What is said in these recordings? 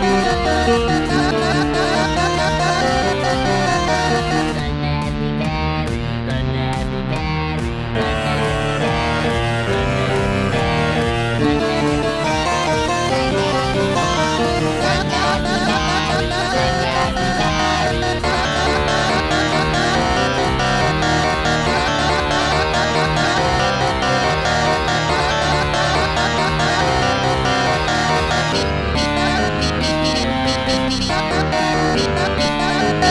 Thank you.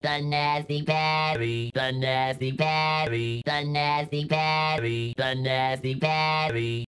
The nasty berry, the nasty berry, the nasty berry, the nasty berry.